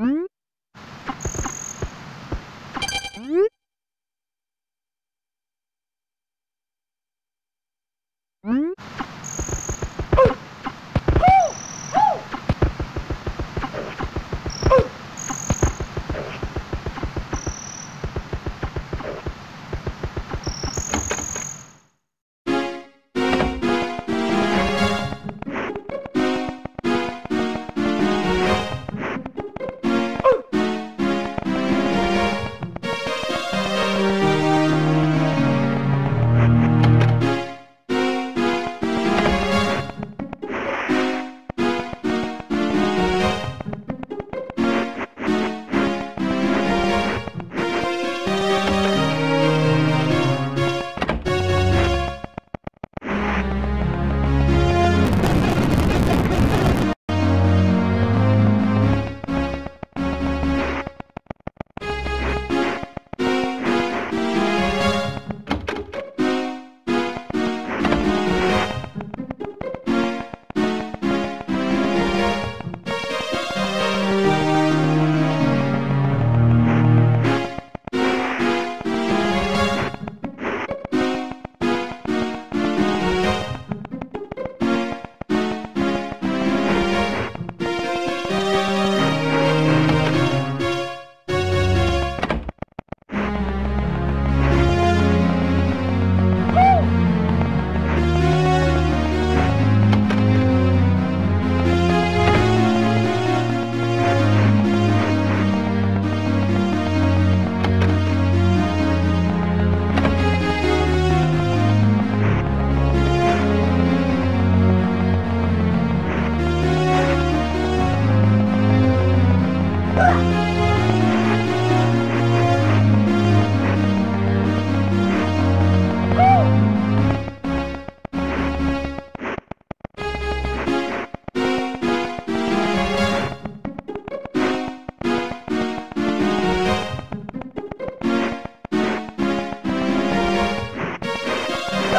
Mm-hmm.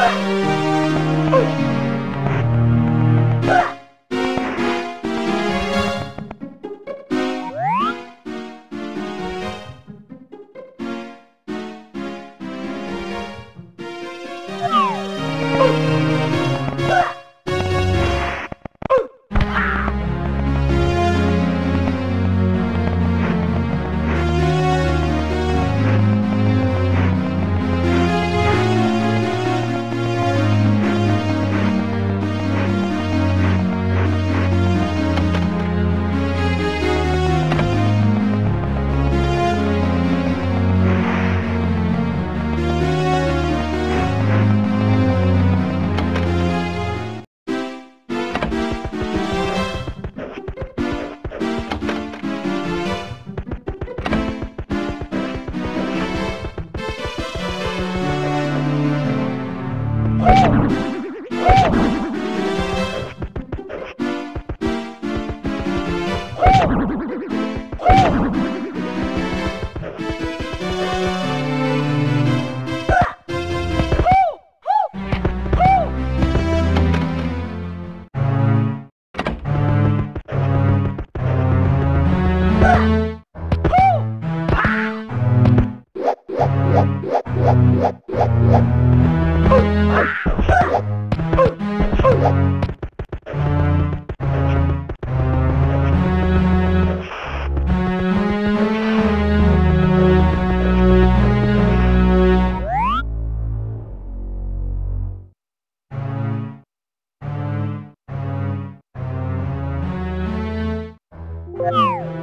Woo! Música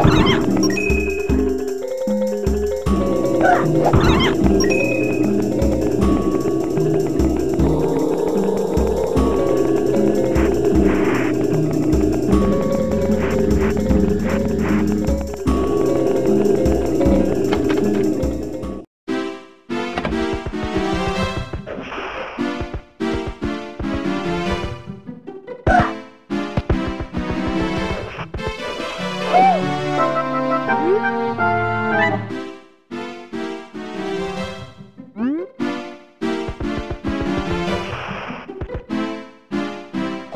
Oh!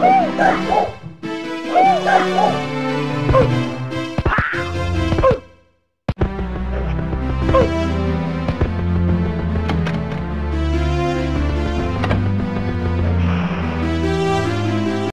Oh, my God.